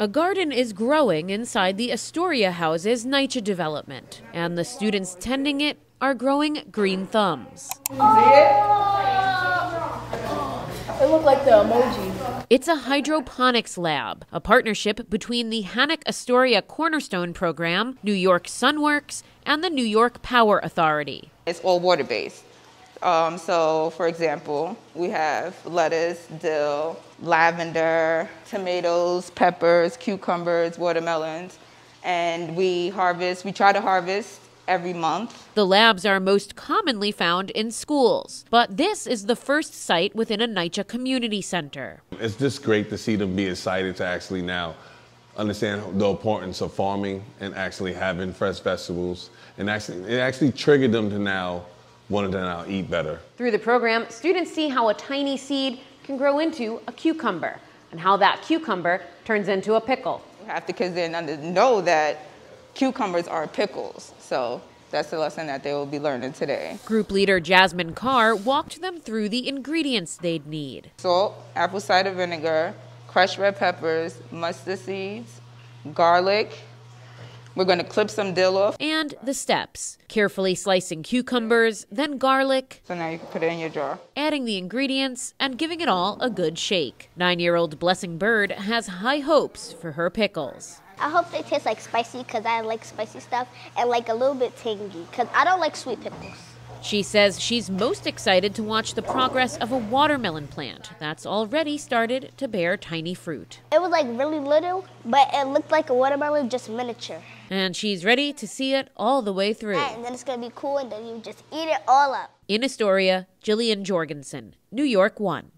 A garden is growing inside the Astoria Houses NYCHA development, and the students tending it are growing green thumbs. It looked like the emoji. It's a hydroponics lab, a partnership between the HANAC Astoria Cornerstone Program, New York Sun Works, and the New York Power Authority. It's all water based. Um, so, for example, we have lettuce, dill, lavender, tomatoes, peppers, cucumbers, watermelons, and we harvest, we try to harvest every month. The labs are most commonly found in schools, but this is the first site within a NYCHA community center. It's just great to see them be excited to actually now understand the importance of farming and actually having fresh vegetables, and actually it actually triggered them to now want to now eat better. Through the program, students see how a tiny seed can grow into a cucumber and how that cucumber turns into a pickle. You have to kids then know that cucumbers are pickles. So that's the lesson that they will be learning today. Group leader Jazmine Carr walked them through the ingredients they'd need. Salt, apple cider vinegar, crushed red peppers, mustard seeds, garlic, we're going to clip some dill off. And the steps carefully slicing cucumbers, then garlic. So now you can put it in your jar. Adding the ingredients and giving it all a good shake. Nine year old Blessing Bird has high hopes for her pickles. I hope they taste like spicy because I like spicy stuff and like a little bit tangy because I don't like sweet pickles. She says she's most excited to watch the progress of a watermelon plant that's already started to bear tiny fruit. It was like really little, but it looked like a watermelon, just miniature. And she's ready to see it all the way through. And then it's going to be cool, and then you just eat it all up. In Astoria, Jillian Jorgensen, New York 1.